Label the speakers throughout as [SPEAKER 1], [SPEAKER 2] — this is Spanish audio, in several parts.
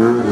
[SPEAKER 1] Mm-hmm.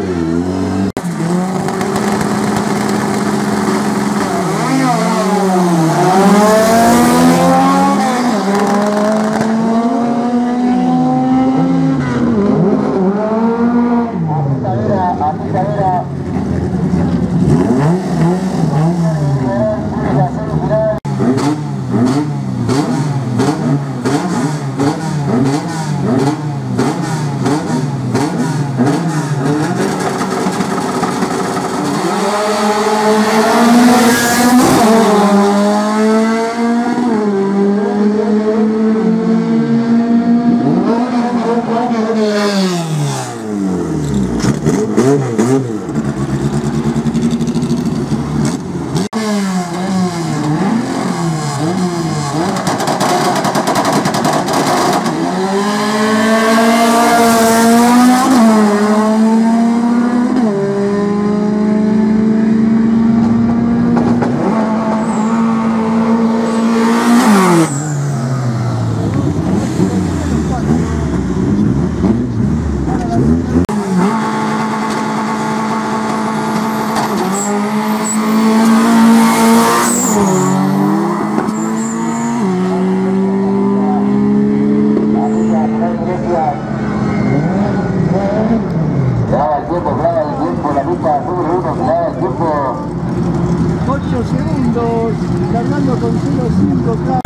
[SPEAKER 2] estamos cargando con 0.5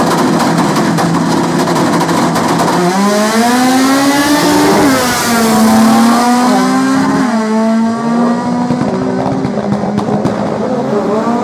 [SPEAKER 2] Thank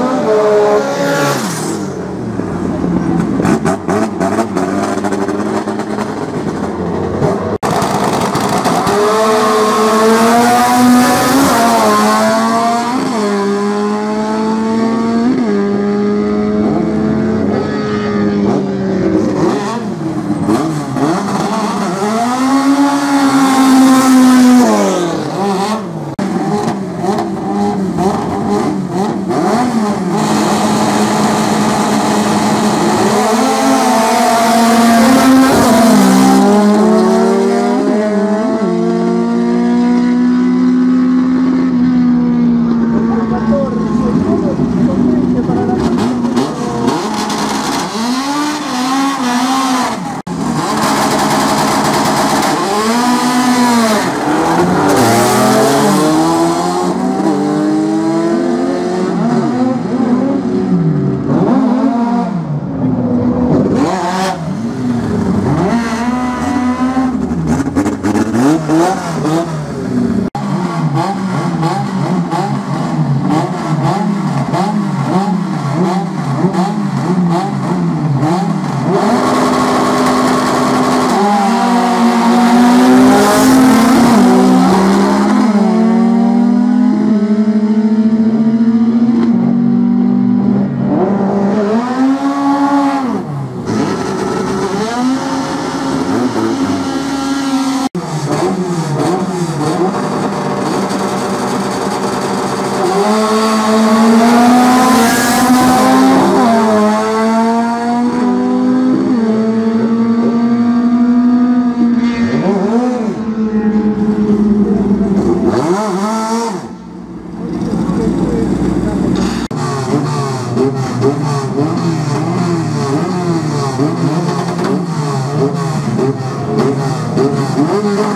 [SPEAKER 3] 何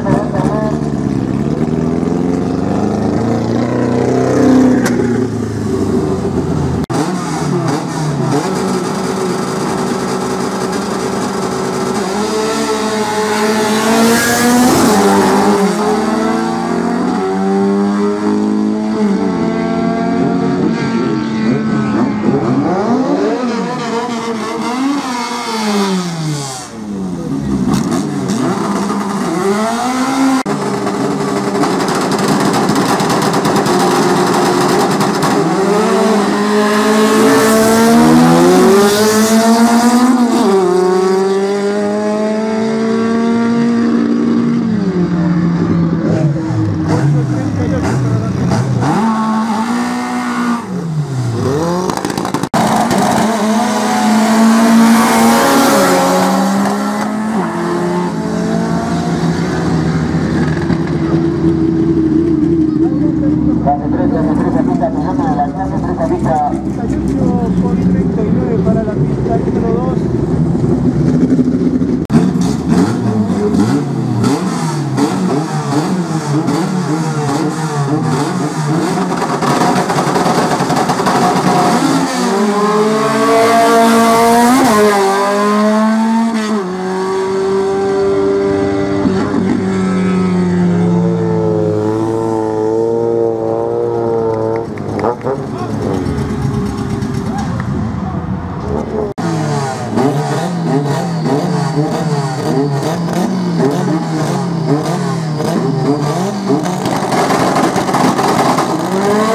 [SPEAKER 2] Thank you.